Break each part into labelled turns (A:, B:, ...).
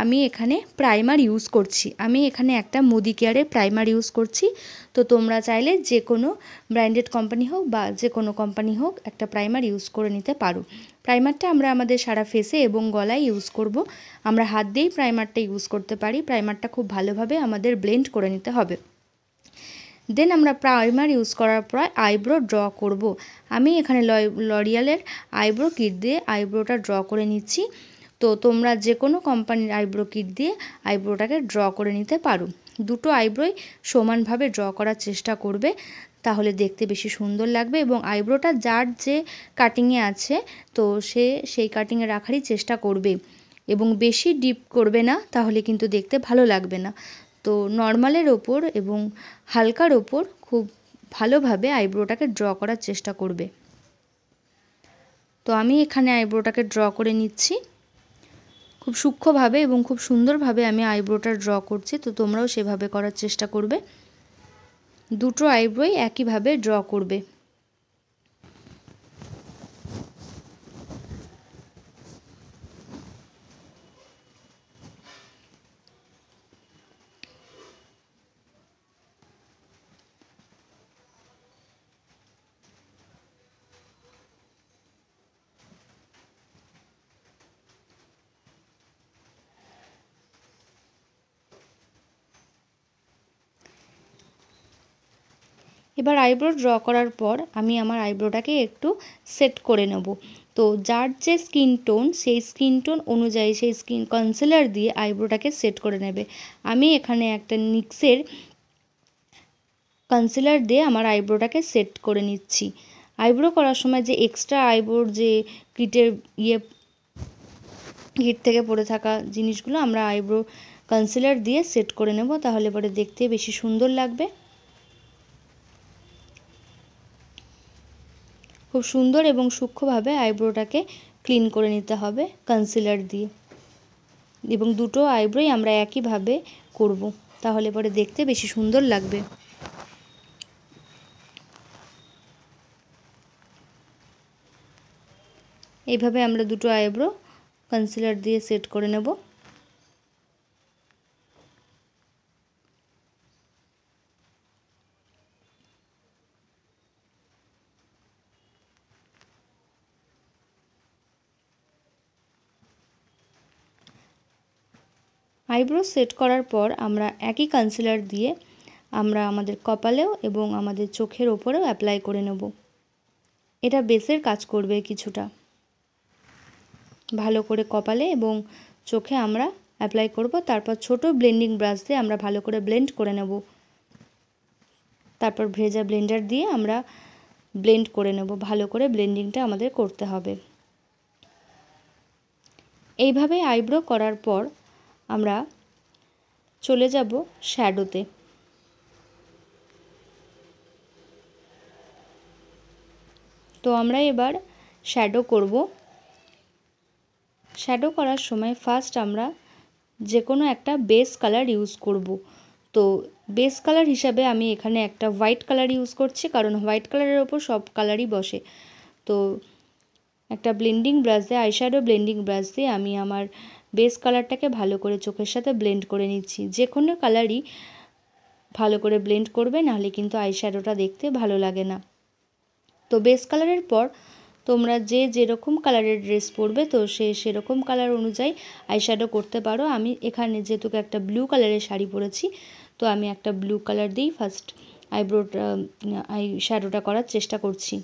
A: আমি এখানে primer use করছি। আমি এখানে একটা মুদি কেয়ারের প্রাইমার ইউজ করছি। তো তোমরা চাইলে যে কোনো ব্র্যান্ডেড কোম্পানি হোক বা যে কোনো কোম্পানি হোক একটা প্রাইমার ইউজ করে নিতে পারো। প্রাইমারটা আমরা আমাদের সারা ফেসে এবং গলায় ইউজ করব। আমরা হাত দিয়েই প্রাইমারটা ইউজ করতে পারি। প্রাইমারটা খুব ভালোভাবে আমাদের ব্লেন্ড করে নিতে হবে। দেন আমরা প্রাইমার ইউজ করার পর আইব্রো ড্র করব। আমি এখানে লরিয়ালের আইব্রো কিট দিয়ে আইব্রোটা ড্র করে নিচ্ছি। তো তোমরা যে কোনো কোম্পানির আইব্রো কিট দিয়ে আইব্রোটাকে ড্র করে নিতে পারো। দুটো আইব্রোই সমানভাবে ড্র করার চেষ্টা করবে, তাহলে দেখতে বেশি সুন্দর লাগবে এবং আইব্রোটা যার যে কাটিংয়ে আছে, তো সে সেই কাটিংয়ে রাখারই চেষ্টা করবে। এবং বেশি ডিপ করবে না, তাহলে কিন্তু দেখতে ভালো লাগবে না। তো নর্মালের ওপর এবং হালকার ওপর খুব ভালোভাবে আইব্রোটাকে ড্র করার চেষ্টা করবে। তো আমি এখানে আইব্রোটাকে ড্র করে নিচ্ছি। খুব সূক্ষ্মভাবে এবং খুব সুন্দরভাবে আমি আইব্রোটা ড্র করছি, তো তোমরাও সেভাবে করার চেষ্টা করবে। দুটো আইব্রোই একইভাবে ড্র করবে। এবার আইব্রো ড্র করার পর আমি আমার আইব্রোটাকে একটু সেট করে নেব। তো যার যে স্কিন টোন সেই স্কিন টোন অনুযায়ী, সেই স্কিন কনসিলার দিয়ে আইব্রোটাকে সেট করে নেবে। আমি এখানে একটা নিক্সের কনসিলার দিয়ে আমার আইব্রোটাকে সেট করে নিচ্ছি। আইব্রো করার সময় যে এক্সট্রা আইব্রোর যে কিটের ইয়ে কিট থেকে পড়ে থাকা জিনিসগুলো আমরা আইব্রো কনসিলার দিয়ে সেট করে নেব, তাহলে পরে দেখতে বেশি সুন্দর লাগবে। খুব সুন্দর এবং সূক্ষ্মভাবে আইব্রোটাকে ক্লিন করে নিতে হবে কনসিলার দিয়ে। এবং দুটো আইব্রোই আমরা একইভাবে করব, তাহলে পরে দেখতে বেশি সুন্দর লাগবে। এইভাবে আমরা দুটো আইব্রো কনসিলার দিয়ে সেট করে নেব। আইব্রো সেট করার পর আমরা একই কনসিলার দিয়ে আমরা আমাদের কপালেও এবং আমাদের চোখের ওপরেও অ্যাপ্লাই করে নেব। এটা বেসের কাজ করবে কিছুটা। ভালো করে কপালে এবং চোখে আমরা অ্যাপ্লাই করব, তারপর ছোট ব্লেন্ডিং ব্রাশ দিয়ে আমরা ভালো করে ব্লেন্ড করে নেব। তারপর ভেজা ব্লেন্ডার দিয়ে আমরা ব্লেন্ড করে নেব, ভালো করে ব্লেন্ডিংটা আমাদের করতে হবে। এইভাবে আইব্রো করার পর আমরা চলে যাব শ্যাডোতে। তো আমরা এবার শ্যাডো করব। শ্যাডো করার সময় ফার্স্ট আমরা যে কোনো একটা বেস কালার ইউজ করব। তো বেস কালার হিসাবে আমি এখানে একটা হোয়াইট কালার ইউজ করছি, কারণ হোয়াইট কালারের ওপর সব কালারই বসে। তো একটা ব্লেন্ডিং ব্রাশ দিয়ে আইশ্যাডো ব্লেন্ডিং ব্রাশ দিয়ে আমি আমার বেস কালারটাকে ভালো করে চোখের সাথে ব্লেন্ড করে নিচ্ছি। যে কোনো কালারই ভালো করে ব্লেন্ড করবে, নাহলে কিন্তু আইশ্যাডোটা দেখতে ভালো লাগে না। তো বেস কালারের পর তোমরা যে যেরকম কালারের ড্রেস পরবে, তো সে সেরকম কালার অনুযায়ী আইশ্যাডো করতে পারো। আমি এখানে যেহেতু একটা ব্লু কালারের শাড়ি পরেছি, তো আমি একটা ব্লু কালার দিয়েই ফার্স্ট আইব্রোটা আই শ্যাডোটা করার চেষ্টা করছি।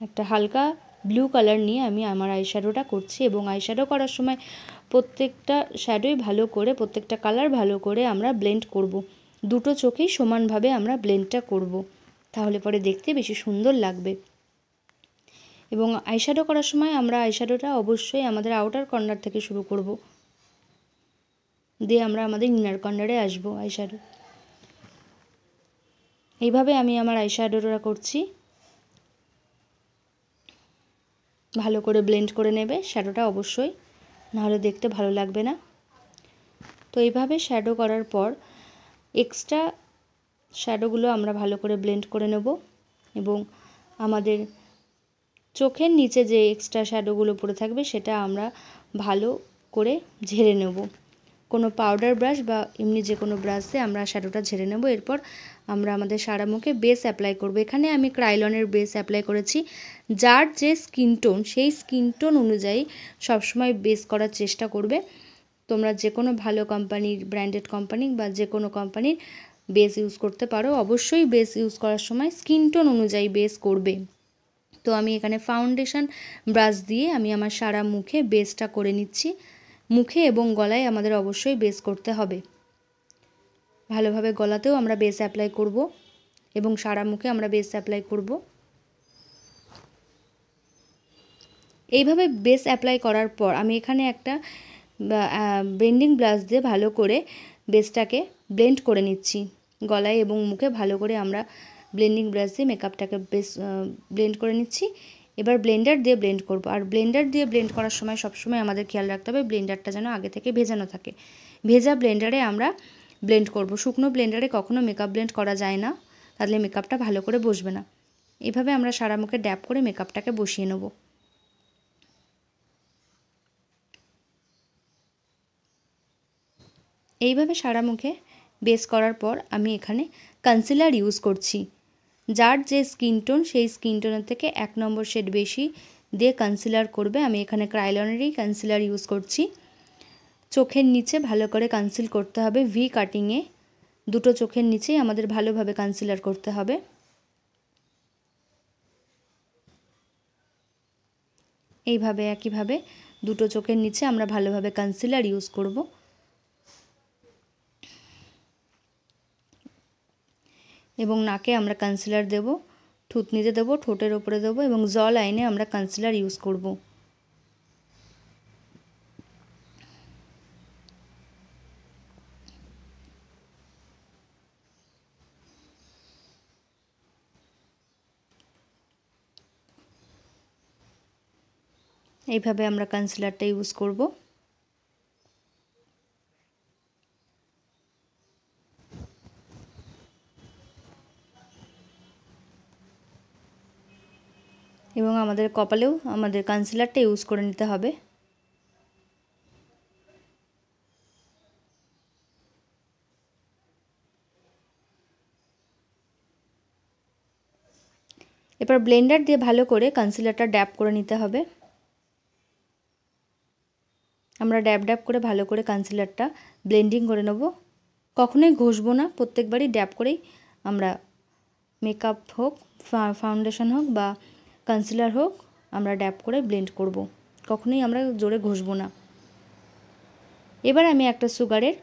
A: একটা হালকা ব্লু কালার নিয়ে আমি আমার আইশ্যাডোটা করছি এবং আইশ্যাডো করার সময় প্রত্যেকটা শ্যাডোই ভালো করে, প্রত্যেকটা কালার ভালো করে আমরা ব্লেন্ড করব। দুটো চোখেই সমানভাবে আমরা ব্লেন্ডটা করব। তাহলে পরে দেখতে বেশি সুন্দর লাগবে এবং আইশ্যাডো করার সময় আমরা আইশ্যাডোটা অবশ্যই আমাদের আউটার কর্নার থেকে শুরু করব দিয়ে আমরা আমাদের ইনার কর্নারে আসব আইশ্যাডো এইভাবে আমি আমার আইশ্যাডোটা করছি ভালো করে ব্লেন্ড করে নেবে শ্যাডোটা অবশ্যই। নাহলে দেখতে ভালো লাগবে না। তো এইভাবে শ্যাডো করার পর এক্সট্রা শ্যাডোগুলো আমরা ভালো করে ব্লেন্ড করে নেব এবং আমাদের চোখের নিচে যে এক্সট্রা শ্যাডোগুলো পড়ে থাকবে, সেটা আমরা ভালো করে ঝেড়ে নেব। কোনো পাউডার ব্রাশ বা এমনি যে কোনো ব্রাশ দিয়ে আমরা শ্যাডোটা ঝেড়ে নেব। এরপর আমরা আমাদের সারা মুখে বেস অ্যাপ্লাই করব। এখানে আমি ক্রাইলনের বেস অ্যাপ্লাই করেছি। যার যে স্কিন টোন সেই স্কিন টোন অনুযায়ী সবসময় বেস করার চেষ্টা করবে। তোমরা যে কোনো ভালো কোম্পানির ব্র্যান্ডেড কোম্পানি বা যে কোনো কোম্পানির বেস ইউজ করতে পারো। অবশ্যই বেস ইউজ করার সময় স্কিন টোন অনুযায়ী বেস করবে। তো আমি এখানে ফাউন্ডেশন ব্রাশ দিয়ে আমি আমার সারা মুখে বেসটা করে নিচ্ছি। মুখে এবং গলায় আমাদের অবশ্যই বেস করতে হবে। ভালোভাবে গলাতেও আমরা বেস অ্যাপ্লাই করব এবং সারা মুখে আমরা বেস অ্যাপ্লাই করব। এইভাবে বেস অ্যাপ্লাই করার পর আমি এখানে একটা ব্লেন্ডিং ব্রাশ দিয়ে ভালো করে বেসটাকে ব্লেন্ড করে নিচ্ছি। গলায় এবং মুখে ভালো করে আমরা ব্লেন্ডিং ব্রাশ দিয়ে মেকআপটাকে বেশ ব্লেন্ড করে নিচ্ছি এবার ব্লেন্ডার দিয়ে ব্লেন্ড করব। আর ব্লেন্ডার দিয়ে ব্লেন্ড করার সময় সবসময় আমাদের খেয়াল রাখতে হবে ব্লেন্ডারটা যেন আগে থেকে ভেজানো থাকে। ভেজা ব্লেন্ডারে আমরা ব্লেন্ড করব। শুকনো ব্লেন্ডারে কখনো মেকআপ ব্লেন্ড করা যায় না, তাহলে মেকআপটা ভালো করে বসবে না। এভাবে আমরা সারা মুখে ড্যাপ করে মেকআপটাকে বসিয়ে নেব। এইভাবে সারা মুখে বেস করার পর আমি এখানে কনসিলার ইউজ করছি। যার যে স্কিন টোন, সেই স্কিন টোনের থেকে এক নম্বর শেড বেশি দিয়ে কনসিলার করবে। আমি এখানে ক্রাইলনেরই কনসিলার ইউজ করছি। চোখের নিচে ভালো করে কনসিল করতে হবে। ভি কাটিংয়ে দুটো চোখের নিচেই আমাদের ভালোভাবে কনসিলার করতে হবে। এইভাবে, একইভাবে দুটো চোখের নিচে আমরা ভালোভাবে কনসিলার ইউজ করব। এবং নাকে আমরা কনসিলার দেব, থুতনিতে দেবো, ঠোঁটের ওপরে দেবো এবং জল আইনে আমরা কনসিলার ইউজ করব। এইভাবে আমরা কনসিলারটা ইউজ করব এবং আমাদের কপালেও আমাদের কনসিলারটা ইউজ করে নিতে হবে। এবার ব্লেন্ডার দিয়ে ভালো করে কনসিলারটা ড্যাপ করে নিতে হবে। আমরা ড্যাব ড্যাব করে ভালো করে কনসিলারটা ব্লেন্ডিং করে নেব। কখনোই ঘষবো না, প্রত্যেকবারই ড্যাব করেই আমরা মেকআপ হোক ফাউন্ডেশন হোক বা কনসিলার হোক, আমরা ড্যাপ করে ব্লেন্ড করব। কখনোই আমরা জোরে ঘষবো না। এবার আমি একটা সুগারের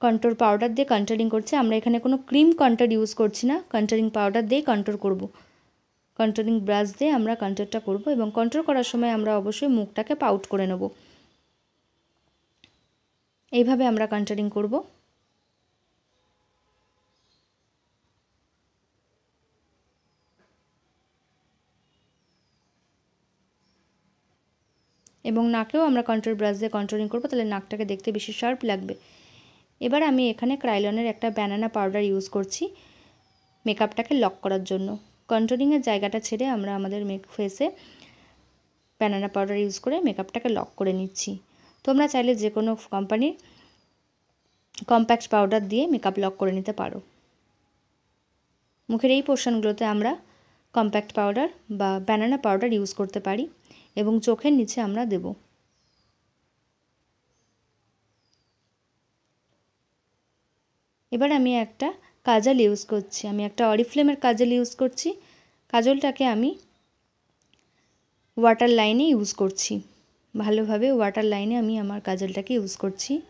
A: কন্ট্রোল পাউডার দিয়ে কন্ট্রোলিং করছি। আমরা এখানে কোনো ক্রিম কন্ট্রোর ইউজ করছি না। কন্ট্রোলিং পাউডার দিয়েই কন্ট্রোল করব। কন্ট্রোলিং ব্রাশ দিয়ে আমরা কন্ট্রোলটা করব এবং কন্ট্রোল করার সময় আমরা অবশ্যই মুখটাকে পাউট করে নেব। এইভাবে আমরা কন্ট্রোলিং করব। এবং নাকেও আমরা কন্ট্রোল ব্রাশ দিয়ে কন্ট্রোলিং করব, তাহলে নাকটাকে দেখতে বেশি শার্প লাগবে। এবার আমি এখানে ক্রাইলনের একটা ব্যানানা পাউডার ইউজ করছি মেকআপটাকে লক করার জন্য। কন্ট্রোলিংয়ের জায়গাটা ছেড়ে আমরা আমাদের মেক ফেসে ব্যানানা পাউডার ইউজ করে মেকআপটাকে লক করে নিচ্ছি। তোমরা চাইলে যে কোনো কোম্পানির কম্প্যাক্ট পাউডার দিয়ে মেকআপ লক করে নিতে পারো। মুখের এই পোর্শনগুলোতে আমরা কম্প্যাক্ট পাউডার বা ব্যানানা পাউডার ইউজ করতে পারি। এবং চোখের নিচে আমরা দেব। এবার আমি একটা কাজল ইউজ করছি। আমি একটা অরিফ্লেমের কাজল ইউজ করছি। কাজলটাকে আমি ওয়াটার লাইনে ইউজ করছি। ভালোভাবে ওয়াটার লাইনে আমি আমার কাজলটাকে ইউজ করছি।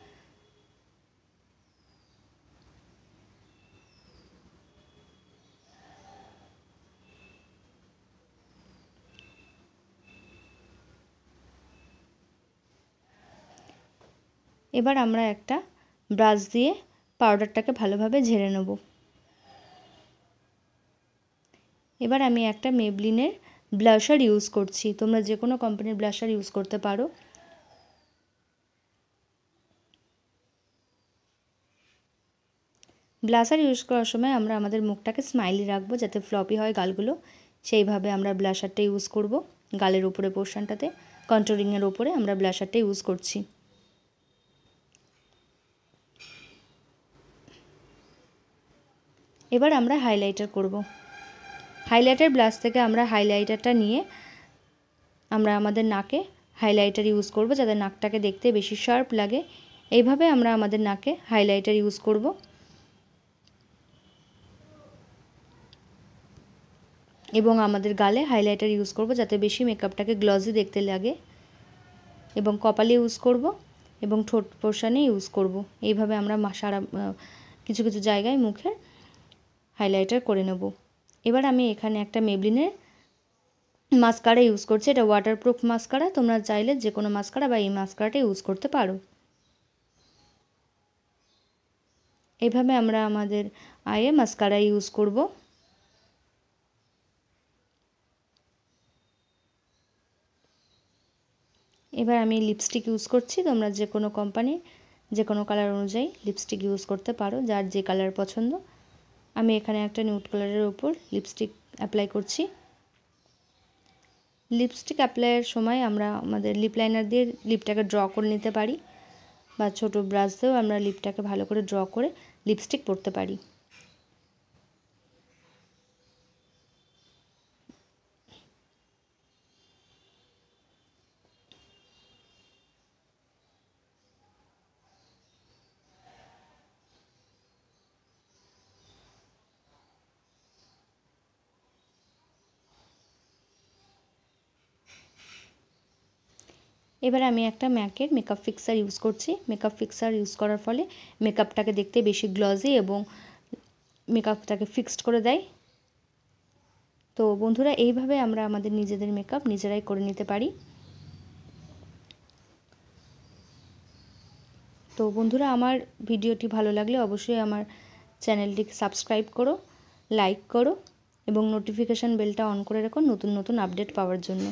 A: এবার আমরা একটা ব্রাশ দিয়ে পাউডারটাকে ভালোভাবে ঝেড়ে নেব। এবার আমি একটা মেবলিনের ব্লাশার ইউজ করছি। তোমরা যে কোনো কোম্পানির ব্লাশার ইউজ করতে পারো। ব্লাশার ইউজ করার সময় আমরা আমাদের মুখটাকে স্মাইলি রাখব যাতে ফ্লপি হয় গালগুলো। সেইভাবে আমরা ব্লাশারটা ইউজ করব। গালের উপরে পোর্শনটাতে, কন্ট্রোলিংয়ের ওপরে আমরা ব্লাশারটা ইউজ করছি। এবার আমরা হাইলাইটার করব। হাইলাইটার ব্রাশ থেকে আমরা হাইলাইটারটা নিয়ে আমরা আমাদের নাকে হাইলাইটার ইউজ করব যাতে নাকটাকে দেখতে বেশি শার্প লাগে। এইভাবে আমরা আমাদের নাকে হাইলাইটার ইউজ করব। এবং আমাদের গালে হাইলাইটার ইউজ করব যাতে বেশি মেকআপটাকে গ্লজি দেখতে লাগে। এবং কপালে ইউজ করব এবং ঠোঁট পোর্শানে ইউজ করব। এইভাবে আমরা সারা কিছু কিছু জায়গায় মুখে হাইলাইটার করে নেব। এবার আমি এখানে একটা মেবলিনের মাস্কারা ইউজ করছি। এটা ওয়াটারপ্রুফ মাস্কারা তোমরা চাইলে যে কোনো মাস্কারা বা এই মাস্কারাটা ইউজ করতে পারো। এভাবে আমরা আমাদের আয়ে মাস্কারা ইউজ করব। এবার আমি লিপস্টিক ইউজ করছি। তোমরা যে কোনো কোম্পানি যে কোনো কালার অনুযায়ী লিপস্টিক ইউজ করতে পারো, যার যে কালার পছন্দ। আমি এখানে একটা নিউড কালারের ওপর লিপস্টিক অ্যাপ্লাই করছি। লিপস্টিক অ্যাপ্লাইয়ের সময় আমরা আমাদের লিপ লাইনার দিয়ে লিপটাকে ড্র করে নিতে পারি বা ছোট ব্রাশ দিয়েও আমরা লিপটাকে ভালো করে ড্র করে লিপস্টিক পরতে পারি। এবার আমি একটা ম্যাকের মেকআপ ফিক্সার ইউজ করছি। মেকআপ ফিক্সার ইউজ করার ফলে মেকআপটাকে দেখতে বেশি গ্লজি এবং মেকআপটাকে ফিক্সড করে দেয়। তো বন্ধুরা, এইভাবে আমরা আমাদের নিজেদের মেকআপ নিজেরাই করে নিতে পারি। তো বন্ধুরা, আমার ভিডিওটি ভালো লাগলে অবশ্যই আমার চ্যানেলটিকে সাবস্ক্রাইব করো লাইক করো এবং নোটিফিকেশান বেলটা অন করে রাখো নতুন নতুন আপডেট পাওয়ার জন্য।